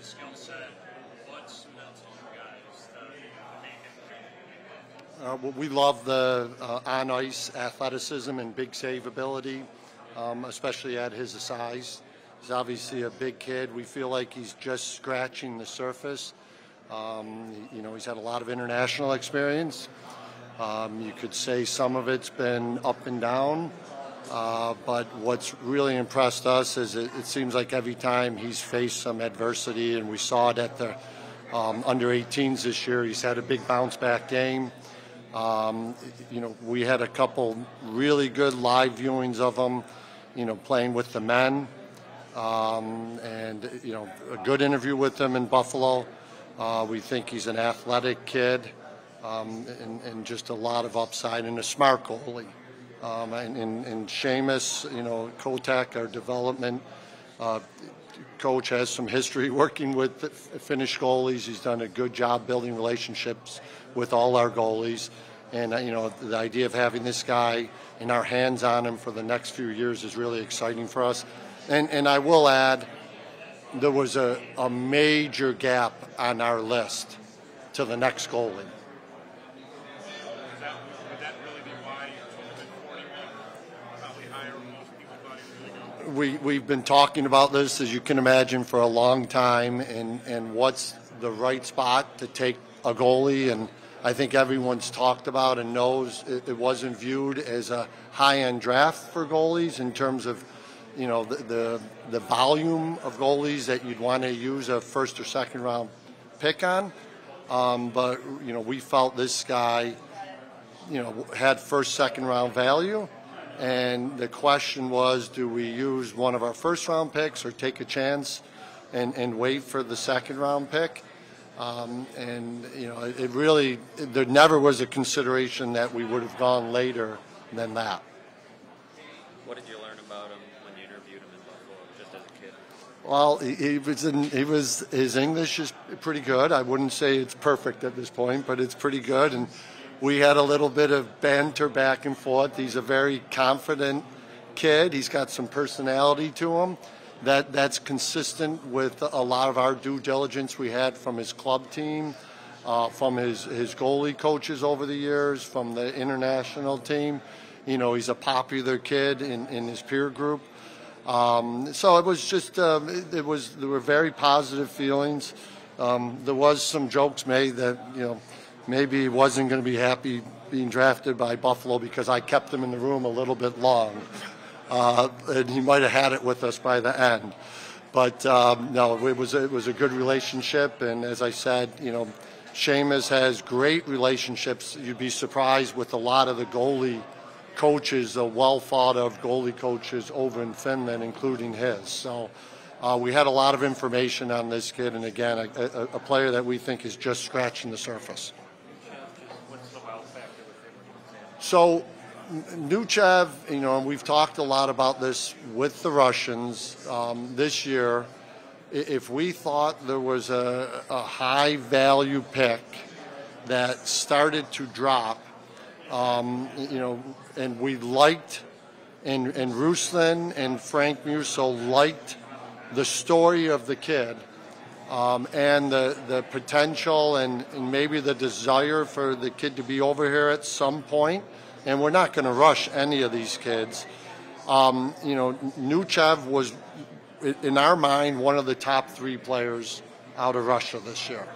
his skill set, you guys to make him Uh, well, we love the uh, on ice athleticism and big save ability, um, especially at his size. He's obviously a big kid. We feel like he's just scratching the surface. Um, you know, he's had a lot of international experience. Um, you could say some of it's been up and down, uh, but what's really impressed us is it, it, seems like every time he's faced some adversity, and we saw it at the um, under 18s this year, he's had a big bounce back game. Um, you know, we had a couple really good live viewings of him, you know, playing with the men, um, and you know, a good interview with him in Buffalo. Uh, we think he's an athletic kid um, and, and, just a lot of upside and a smart goalie. Um, and, and, and Seamus, you know, Kotyk, our development uh, coach, has some history working with the Finnish goalies. He's done a good job building relationships with all our goalies. And, uh, you know, the idea of having this guy in our hands on him for the next few years is really exciting for us. And, and I will add, there was a, a major gap on our list to the next goalie. We, we've been talking about this, as you can imagine, for a long time, and, and what's the right spot to take a goalie. And I think everyone's talked about and knows it, it wasn't viewed as a high-end draft for goalies in terms of you know the, the, the volume of goalies that you'd want to use a first or second round pick on. Um, but you know we felt this guy, you know, had first second round value, and the question was, do we use one of our first round picks or take a chance and, and wait for the second round pick? Um, and you know, it, it really there never was a consideration that we would have gone later than that. What did you learn about him when you interviewed him in Buffalo, just as a kid? well, he, he was in, he was his English is pretty good. I wouldn't say it's perfect at this point, but it's pretty good. And we had a little bit of banter back and forth. He's a very confident kid. He's got some personality to him. That that's consistent with a lot of our due diligence we had from his club team, uh, from his his goalie coaches over the years, from the international team. You know, he's a popular kid in, in his peer group. Um, so it was just um, it, it, was there were very positive feelings. Um, there was some jokes made that you know maybe wasn't going to be happy being drafted by Buffalo because I kept him in the room a little bit long, uh, and he might have had it with us by the end. But um, no, it was it was a good relationship, and as I said, you know, Seamus has great relationships. You'd be surprised with a lot of the goalie coaches, the well thought of goalie coaches over in Finland, including his. So uh, we had a lot of information on this kid, and again, a, a, a player that we think is just scratching the surface. So, Neuchev, you know, and we've talked a lot about this with the Russians um, this year. If we thought there was a, a high value pick that started to drop, um, you know, and we liked, and, and Ruslan and Frank Musso liked the story of the kid um, and the, the potential and, and maybe the desire for the kid to be over here at some point. And we're not going to rush any of these kids. Um, you know, Neuchev was, in our mind, one of the top three players out of Russia this year.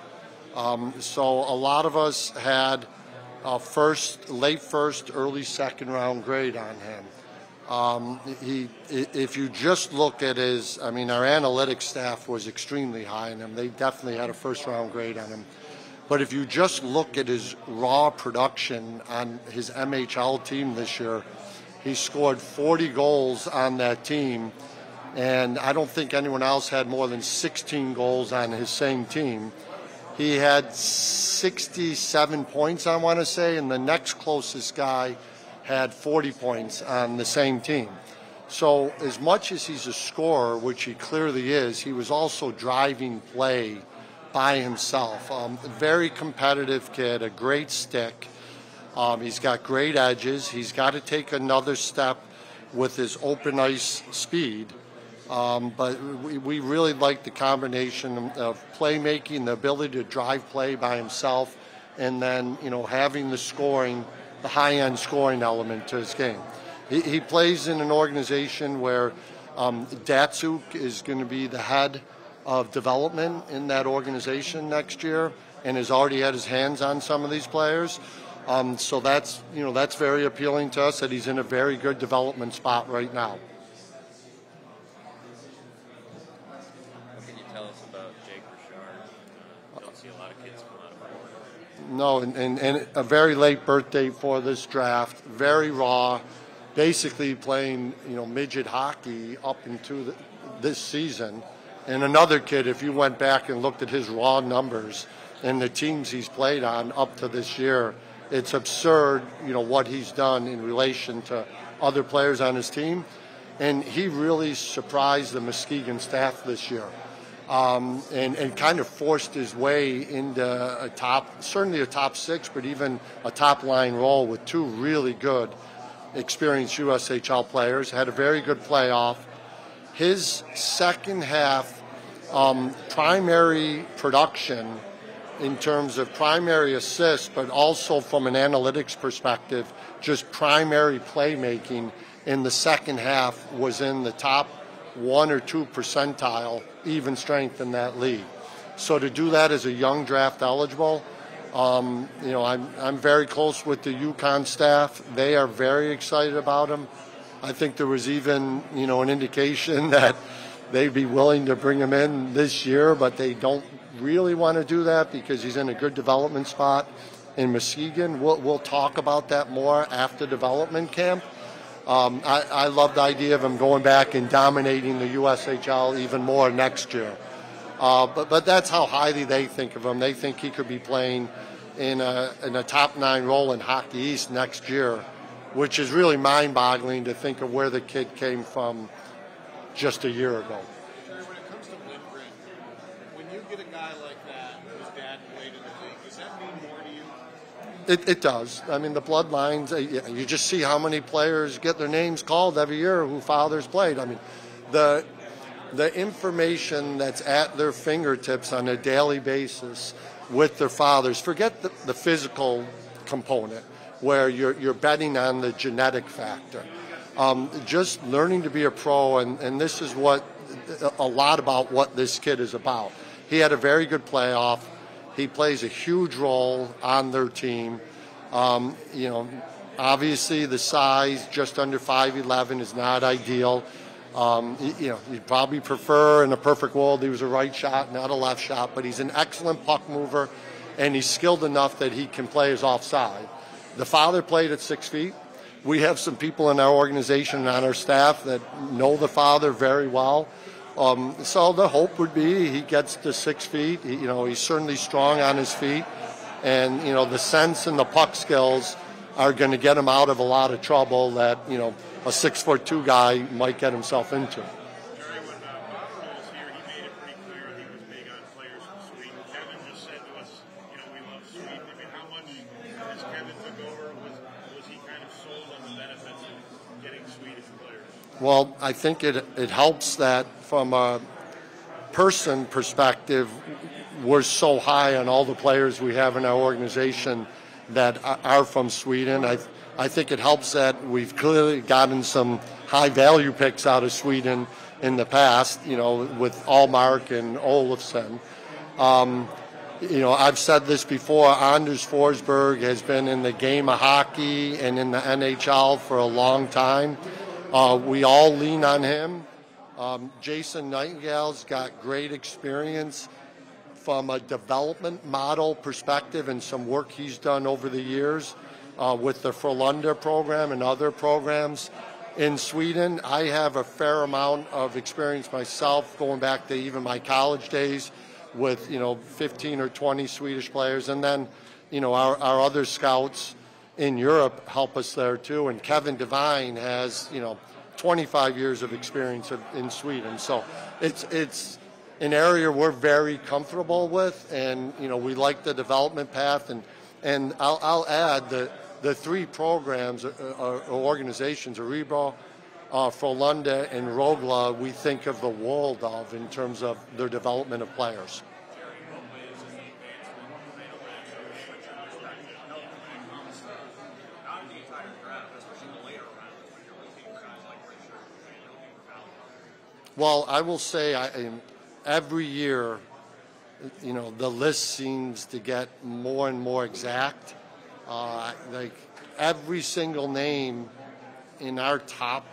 Um, so a lot of us had a first, late first, early second round grade on him. Um, he, if you just look at his, I mean, our analytics staff was extremely high on him. They definitely had a first round grade on him. But if you just look at his raw production on his MHL team this year, he scored 40 goals on that team. And I don't think anyone else had more than 16 goals on his same team. He had 67 points, I want to say, and the next closest guy had 40 points on the same team. So, as much as he's a scorer, which he clearly is, he was also driving play by himself. Um, very competitive kid, a great stick. Um, he's got great edges. He's got to take another step with his open ice speed Um, but we, we really like the combination of playmaking, the ability to drive play by himself, and then you know having the scoring, the high-end scoring element to his game. He, he plays in an organization where um, Datsyuk is going to be the head of development in that organization next year, and has already had his hands on some of these players. Um, so that's you know that's very appealing to us that he's in a very good development spot right now. What can you tell us about Jake Richard? Uh, don't see a lot of kids come out of Florida. No, and, and, and a very late birthday for this draft. Very raw, basically playing you know midget hockey up into the, this season. And another kid, if you went back and looked at his raw numbers and the teams he's played on up to this year, it's absurd. You know what he's done in relation to other players on his team, and he really surprised the Muskegon staff this year um, and, and kind of forced his way into a top, certainly a top six, but even a top line role with two really good, experienced USHL players. Had a very good playoff. His second half um, primary production in terms of primary assists, but also from an analytics perspective, just primary playmaking in the second half was in the top one or two percentile even strength in that league. So to do that as a young draft eligible, um, you know, I'm, I'm very close with the UConn staff. They are very excited about him. I think there was even, you know, an indication that they'd be willing to bring him in this year, but they don't really want to do that because he's in a good development spot in Muskegon. We'll, we'll talk about that more after development camp. Um, I, I love the idea of him going back and dominating the USHL even more next year. Uh, but, but that's how highly they think of him. They think he could be playing in a, in a top nine role in Hockey East next year, which is really mind boggling to think of where the kid came from just a year ago. Jerry, when it comes to Lindgren, when you get a guy like that, whose dad played in the league, does that mean more to you? It, it does. I mean, the bloodlines, uh, you- you just see how many players get their names called every year who fathers played. I mean, the, the information that's at their fingertips on a daily basis with their fathers, forget the, the physical component where you're, you're betting on the genetic factor. Um, just learning to be a pro, and, and this is what a lot about what this kid is about. He had a very good playoff. He plays a huge role on their team. Um, you know, obviously the size, just under 5'11", is not ideal. Um, you know, you'd probably prefer in a perfect world he was a right shot, not a left shot, but he's an excellent puck mover, and he's skilled enough that he can play his offside. The father played at six feet. We have some people in our organization and on our staff that know the father very well. Um, so the hope would be he gets to six feet. He, you know, he's certainly strong on his feet, and you know the sense and the puck skills are going to get him out of a lot of trouble that you know a six foot two guy might get himself into. Jerry, when uh, Bauer was here, he made it pretty clear he was big on players from Sweden. Kevin just said to us, you know, we love Sweden. I mean, how much, as Kevin took over, was, was he kind of sold on the benefits of getting Swedish players? Well, I think it it helps that from a person perspective, we're so high on all the players we have in our organization that are- from Sweden. I I think it helps that we've clearly gotten some high value picks out of Sweden in the past. You know, with Allmark and Olofsson. Um, you know, I've said this before. Anders Forsberg has been in the game of hockey and in the NHL for a long time. Uh, we all lean on him. Um, Jason Nightingale's got great experience from a development model perspective and some work he's done over the years uh, with the Frölunda program and other programs in Sweden. I have a fair amount of experience myself going back to even my college days with, you know, 15 or 20 Swedish players. And then, you know, our, our other scouts in Europe help us there too. And Kevin Devine has, you know, 25 years of experience in Sweden. So it's, it's, an area we're very comfortable with, and you know we like the development path. And and I'll, I'll add that the three programs or, or organizations, Örebro, uh, Frölunda and Rögle we think of the world of in terms of their development of players. Well, I will say, I, in- every year, you know, the list seems to get more and more exact. Uh, like every single name in our top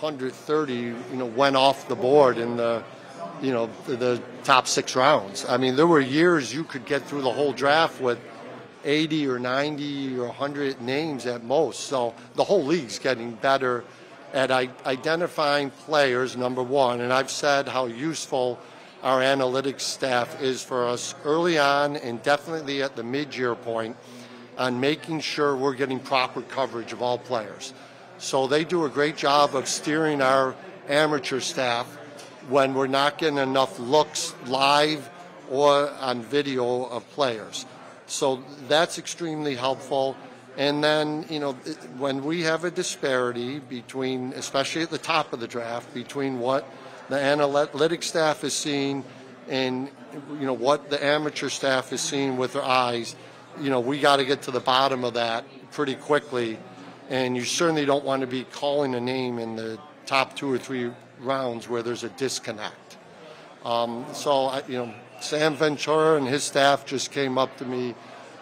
130, you know, went off the board in the, you know, the top six rounds. I mean, there were years you could get through the whole draft with 80 or 90 or 100 names at most. So the whole league's getting better at identifying players, number one. And I've said how useful our analytics staff is for us early on and definitely at the mid year point on making sure we're getting proper coverage of all players. So they do a great job of steering our amateur staff when we're not getting enough looks live or on video of players. So that's extremely helpful. And then, you know, when we have a disparity between, especially at the top of the draft, between what the analytic staff is seeing and, you know, what the amateur staff is seeing with their eyes, you know, we got to get to the bottom of that pretty quickly. And you certainly don't want to be calling a name in the top two or three rounds where there's a disconnect. Um, so, I, you know, Sam Ventura and his staff just came up to me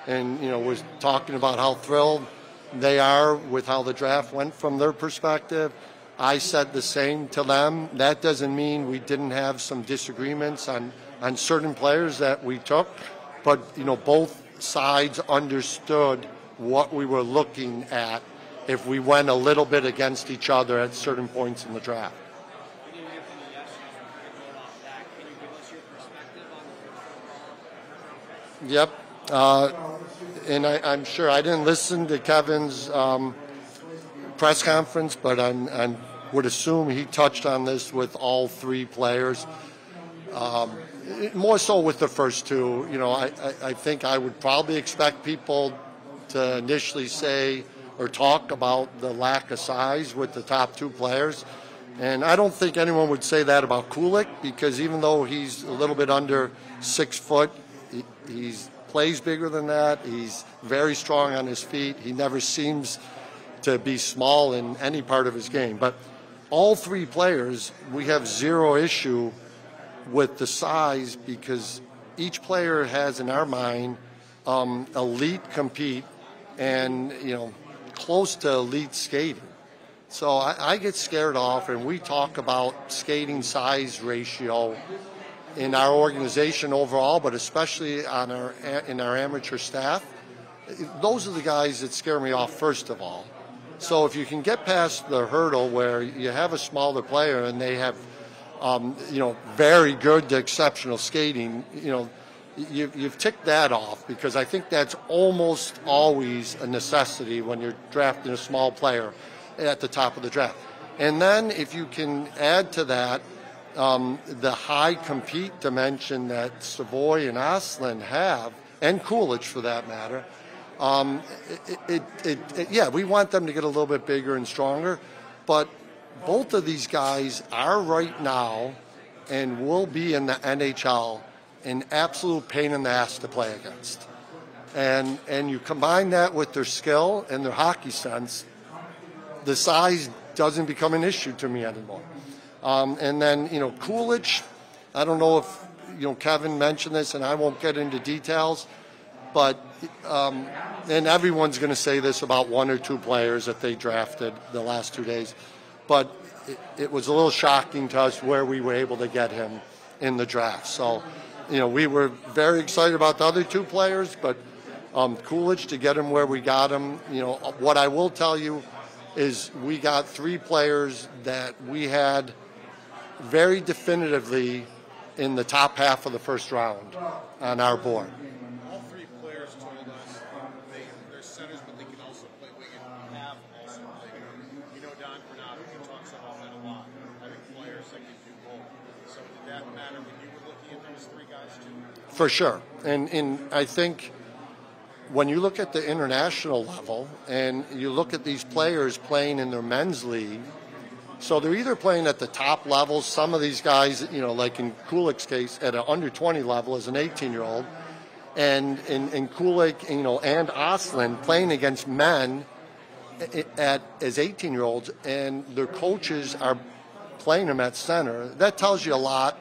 and, you know, was talking about how thrilled they are with how the draft went from their perspective. I said the same to them. That doesn't mean we didn't have some disagreements on, on certain players that we took, but, you know, both sides understood what we were looking at if we went a little bit against each other at certain points in the draft. Yep. Uh, and I, I'm sure I didn't listen to Kevin's um, press conference, but I would assume he touched on this with all three players. Um, more so with the first two. You know, I, I, I think I would probably expect people to initially say or talk about the lack of size with the top two players. And I don't think anyone would say that about Kulich because even though he's a little bit under six foot, he he's, plays bigger than that. He's very strong on his feet. He never seems to be small in any part of his game. But all three players, we have zero issue with the size because each player has in our mind um, elite compete and you know close to elite skating. So I, I get scared off, and we talk about skating size ratio in our organization overall, but especially on our in our amateur staff. Those are the guys that scare me off first of all. So if you can get past the hurdle where you have a smaller player and they have, um, you know, very good to exceptional skating, you know, you, you've ticked that off because I think that's almost always a necessity when you're drafting a small player at the top of the draft. And then if you can add to that um, the high compete dimension that Savoie and Östlund have, and Kulich for that matter, um, it, it, it, yeah, we want them to get a little bit bigger and stronger, but both of these guys are right now and will be in the NHL an absolute pain in the ass to play against. And, and you combine that with their skill and their hockey sense, the size doesn't become an issue to me anymore. Um, and then, you know, Kulich, I don't know if, you know, Kevin mentioned this, and I won't get into details, but, um, and everyone's going to say this about one or two players that they drafted the last two days, but it, it was a little shocking to us where we were able to get him in the draft. So, you know, we were very excited about the other two players, but um, Kulich to get him where we got him, you know, what I will tell you is we got three players that we had very definitively in the top half of the first round on our board. All three players told us um, they, they're centers, but they can also play wing and have also played. You know Don Granato, he talks about that a lot, having players that can do both. So did that matter when you were looking at those three guys too? For sure. And, and I think when you look at the international level and you look at these players playing in their men's league, So they're either playing at the top levels. Some of these guys, you know, like in Kulich's case, at an under 20 level as an 18 year old, and in, in Kulik, you know, and Östlund playing against men at as 18 year olds, and their coaches are playing them at center. That tells you a lot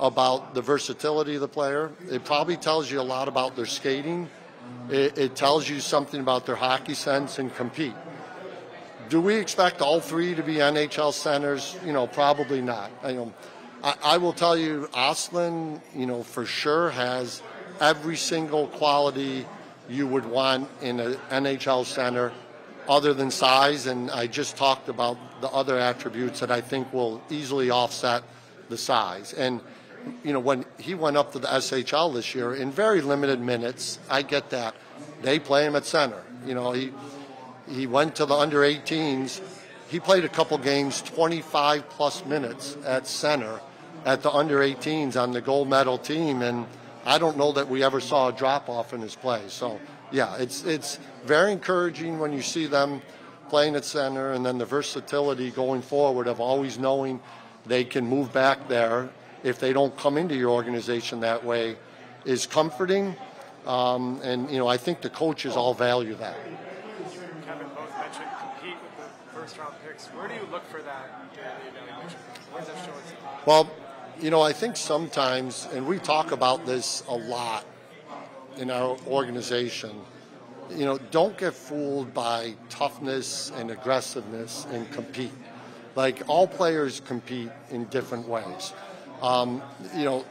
about the versatility of the player. It probably tells you a lot about their skating. It, it tells you something about their hockey sense and compete. Do we expect all three to be NHL centers? You know, probably not. I, you know, I, I will tell you, Östlund, you know, for sure has every single quality you would want in an NHL center other than size. And I just talked about the other attributes that I think will easily offset the size. And, you know, when he went up to the SHL this year in very limited minutes, I get that. They play him at center. You know, he he went to the under 18s. He played a couple games, 25 plus minutes at center at the under 18s on the gold medal team, and I don't know that we ever saw a drop off in his play. So, yeah, it's it's very encouraging when you see them playing at center, and then the versatility going forward of always knowing they can move back there if they don't come into your organization that way is comforting. Um, and you know, I think the coaches all value that. Kevin both mentioned compete with the first round picks. Where do you look for that? Well, you know, I think sometimes, and we talk about this a lot in our organization, you know, don't get fooled by toughness and aggressiveness and compete. Like all players compete in different ways. Um, you know,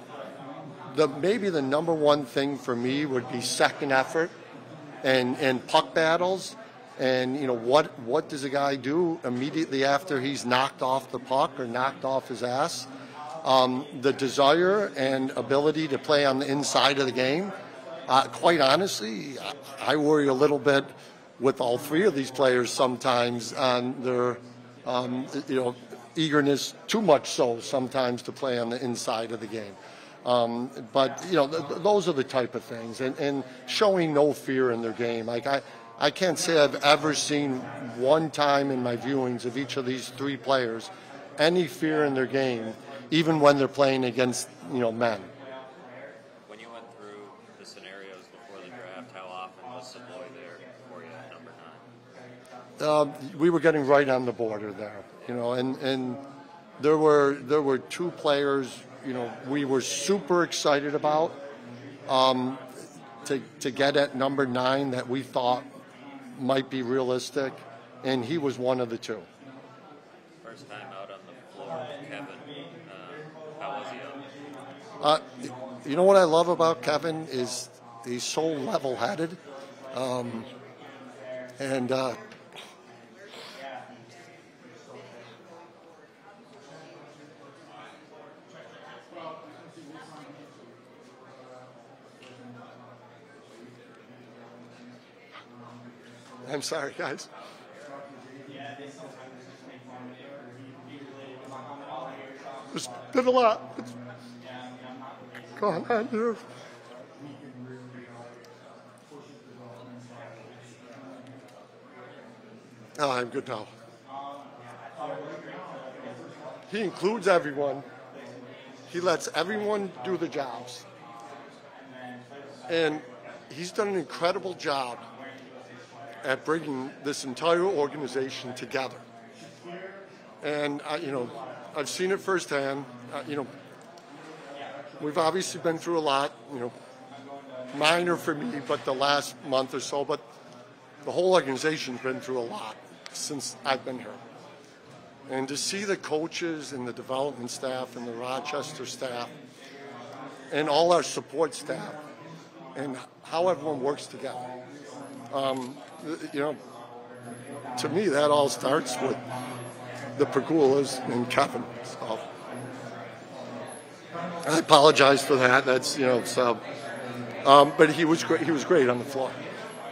the maybe the number one thing for me would be second effort and and puck battles. And you know what what does a guy do immediately after he's knocked off the puck or knocked off his ass? Um, the desire and ability to play on the inside of the game. Uh, quite honestly, I worry a little bit with all three of these players sometimes on their, um, you know, eagerness, too much so sometimes to play on the inside of the game. Um, but you know, th- th- those are the type of things, and, and showing no fear in their game. Like I, I can't say I've ever seen one time in my viewings of each of these three players any fear in their game, even when they're playing against you know men. When you went through the scenarios before the draft, how often was Savoie there for you at number nine? uh, we were getting right on the border there, you know, and, and there were there were two players, you know, we were super excited about um, to to get at number nine that we thought might be realistic, and he was one of the two. First time out on the floor with Kevin. Uh, how was he out? Uh, you know what I love about Kevin is he's so level-headed, um, and uh, I'm sorry, guys. There's been a lot. Gone on here. Oh, I'm good now. He includes everyone. He lets everyone do the jobs. And he's done an incredible job at bringing this entire organization together. And, I, you know, I've seen it firsthand. Uh, you know, we've obviously been through a lot, you know, minor for me, but the last month or so, but the whole organization's been through a lot since I've been here. And to see the coaches and the development staff and the Rochester staff and all our support staff and how everyone works together. Um, you know, to me, that all starts with the Pegulas and Kevin. So I apologize for that. That's you know, so. Um, but he was great. He was great on the floor,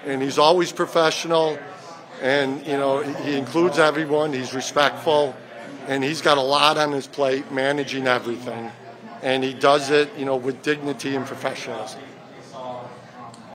and he's always professional. And you know, he includes everyone. He's respectful, and he's got a lot on his plate, managing everything, and he does it, you know, with dignity and professionalism.